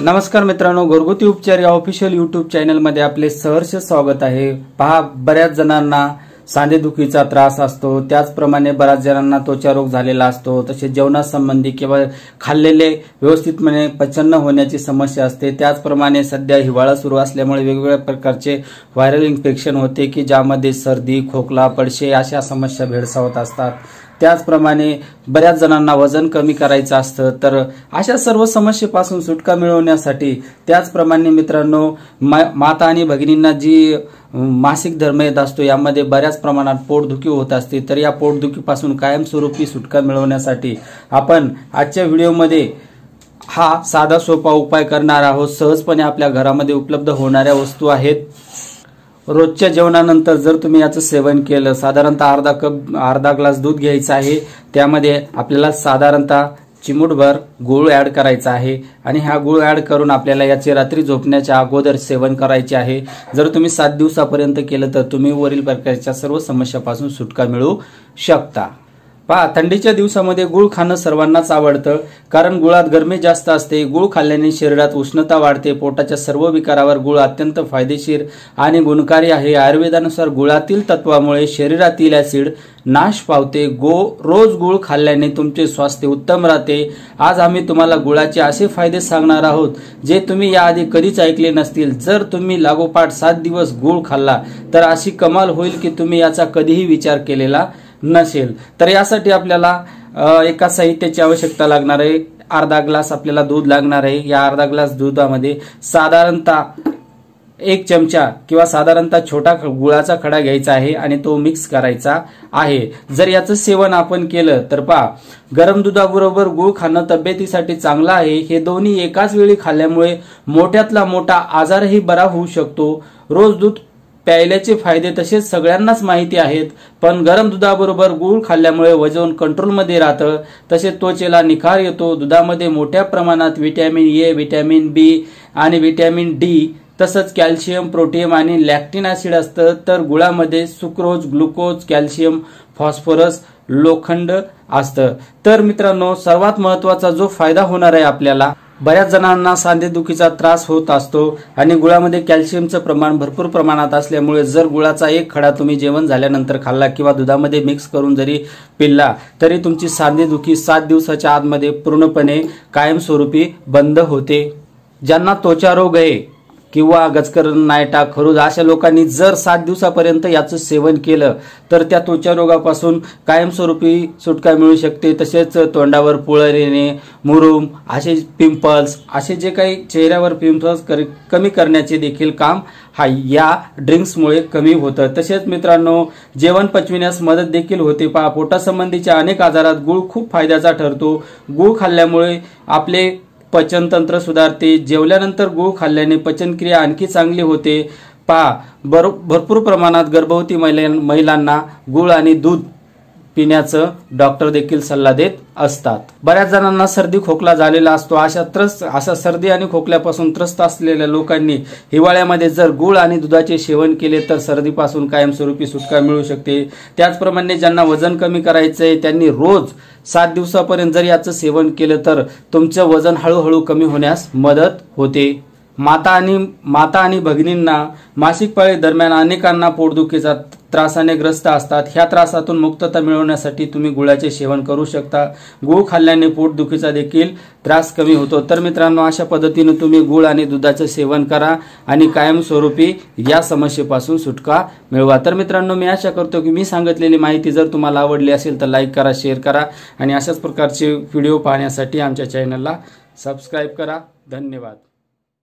नमस्कार मित्रांनो घरगुती उपचार या ऑफिशियल युट्यूब चॅनलमध्ये आपले सहर्ष स्वागत आहे. पहा बऱ्याच जणांना सांधेदुखीचा त्रास असतो. त्याचप्रमाणे बऱ्याच जणांना त्वचा रोग झालेला असतो. तसेच जेवणासंबंधी किंवा खाल्लेले व्यवस्थितपणे पचन न होण्याची समस्या असते. त्याचप्रमाणे सध्या हिवाळा सुरू असल्यामुळे वेगवेगळ्या प्रकारचे व्हायरल इन्फेक्शन होते की ज्यामध्ये सर्दी खोकला पडशे अशा समस्या भेडसावत असतात. त्याचप्रमाणे बऱ्याच जणांना वजन कमी करायचं असतं. तर अशा सर्व समस्येपासून सुटका मिळवण्यासाठी त्याचप्रमाणे मित्रांनो मा- माता आणि भगिनींना जी मासिक धर्म येत असतो यामध्ये बऱ्याच प्रमाणात पोटदुखी होत असते तर या पोटदुखीपासून कायमस्वरूपी सुटका मिळवण्यासाठी आपण आजच्या व्हिडिओमध्ये हा साधा सोपा उपाय करणार आहोत. सहजपणे आपल्या घरामध्ये उपलब्ध होणाऱ्या वस्तू आहेत. रोजच्या जेवणानंतर जर तुम्ही याचं सेवन केलं साधारणतः अर्धा कप अर्धा ग्लास दूध घ्यायचं आहे त्यामध्ये आपल्याला साधारणतः चिमूटभर गूळ ऍड करायचा आहे आणि हा गूळ ऍड करून आपल्याला याचे रात्री झोपण्याच्या अगोदर सेवन करायचे आहे. जर तुम्ही सात दिवसापर्यंत केलं तर तुम्ही वरील प्रकारच्या सर्व समस्यापासून सुटका मिळवू शकता. पहा थंडीच्या दिवसामध्ये गुळ खाणं सर्वांनाच आवडतं कारण गुळात गरमी जास्त असते गुळ खाल्ल्याने शरीरात उष्णता वाढते पोटाच्या सर्व विकारावर गुळ अत्यंत फायदेशीर आणि गुणकारी आहे. आयुर्वेदानुसार गुळातील तत्वामुळे शरीरातील ऍसिड नाश पावते. गो रोज गुळ खाल्ल्याने तुमचे स्वास्थ्य उत्तम राहते. आज आम्ही तुम्हाला गुळाचे असे फायदे सांगणार आहोत जे तुम्ही याआधी कधीच ऐकले नसतील. जर तुम्ही लागोपाठ सात दिवस गुळ खाल्ला तर अशी कमाल होईल की तुम्ही याचा कधीही विचार केलेला नसेल. तर यासाठी आपल्याला एका साहित्याची आवश्यकता लागणार आहे. अर्धा ग्लास आपल्याला दूध लागणार आहे. या अर्धा ग्लास दुधामध्ये साधारणतः एक चमचा किंवा साधारणतः छोटा गुळाचा खडा घ्यायचा आहे आणि तो मिक्स करायचा आहे. जर याचं सेवन आपण केलं तर पहा गरम दुधाबरोबर गुळ खाणं तब्येतीसाठी चांगलं आहे. हे दोन्ही एकाच वेळी खाल्ल्यामुळे मोठ्यातला मोठा आजारही बरा होऊ शकतो. रोज दूध प्यायल्याचे फायदे तसेच सगळ्यांनाच माहिती आहेत. पण गरम दुधाबरोबर गूळ खाल्ल्यामुळे वजन कंट्रोलमध्ये राहतं. तसेच त्वचेला निखार येतो. दुधामध्ये मोठ्या प्रमाणात व्हिटॅमिन ए व्हिटॅमिन बी आणि व्हिटॅमिन डी तसंच कॅल्शियम प्रोटीन आणि लॅक्टिन ऍसिड असतं. तर गुळामध्ये सुक्रोज ग्लुकोज कॅल्शियम फॉस्फरस लोखंड असतं. तर मित्रांनो सर्वात महत्त्वाचा जो फायदा होणार आहे आपल्याला बऱ्याच जणांना सांधेदुखीचा त्रास होत असतो आणि गुळामध्ये कॅल्शियमचं प्रमाण भरपूर प्रमाणात असल्यामुळे जर गुळाचा एक खडा तुम्ही जेवण झाल्यानंतर खाल्ला किंवा दुधामध्ये मिक्स करून जरी पिल्ला तरी तुमची सांधेदुखी सात दिवसाच्या आतमध्ये पूर्णपणे कायमस्वरूपी बंद होते. ज्यांना त्वचा रोग आहे किंवा गजकर नायटा खरुज अशा लोकांनी जर सात दिवसापर्यंत याचं सेवन केलं तर त्या त्वचा रोगापासून कायमस्वरूपी सुटका मिळू शकते. तसेच तोंडावर पुळर येणे मुरुम असे पिंपल्स असे जे काही चेहऱ्यावर पिंपल्स कर- कमी करण्याचे देखील काम हा या ड्रिंक्समुळे कमी होतं. तसेच मित्रांनो जेवण पचविण्यास मदत देखील होते. पहा पोटासंबंधीच्या अनेक आजारात गुळ खूप फायद्याचा ठरतो. गुळ खाल्ल्यामुळे आपले पचनतंत्र सुधारते. जेवल्यानंतर गूळ खाल्ल्याने पचनक्रिया आणखी चांगली होते. पहा बर भरपूर प्रमाणात गर्भवती महिला- महिलांना गूळ आणि दूध पिण्याचं डॉक्टर देखील सल्ला देत असतात. बऱ्याच जणांना सर्दी खोकला झालेला असतो. अशा त्रस्त अशा सर्दी आणि खोकल्यापासून त्रस्त असलेल्या लोकांनी हिवाळ्यामध्ये जर गुळ आणि दुधाचे सेवन केले तर सर्दीपासून कायमस्वरूपी सुटका मिळू शकते. त्याचप्रमाणे ज्यांना वजन कमी करायचंय त्यांनी रोज सात दिवसापर्यंत जर याचं सेवन केलं तर तुमचं वजन हळूहळू कमी होण्यास मदत होते. माता आणि माता आणि भगिनींना मासिक पाळी दरम्यान अनेकांना पोटदुखीचा त्रासाने ग्रस्त असतात. ह्या त्रासातून मुक्तता मिळवण्यासाठी तुम्ही गुळाचे सेवन करू शकता. गुळ खाल्ल्याने पोटदुखीचा देखील त्रास कमी होतो. तर मित्रांनो अशा पद्धतीने तुम्ही गुळ आणि दुधाचं सेवन करा आणि कायमस्वरूपी या समस्येपासून सुटका मिळवा. तर मित्रांनो मी आशा करतो की मी सांगितलेली माहिती जर तुम्हाला आवडली असेल तर लाईक करा शेअर करा आणि अशाच प्रकारचे व्हिडिओ पाहण्यासाठी आमच्या चॅनलला सबस्क्राईब करा. धन्यवाद.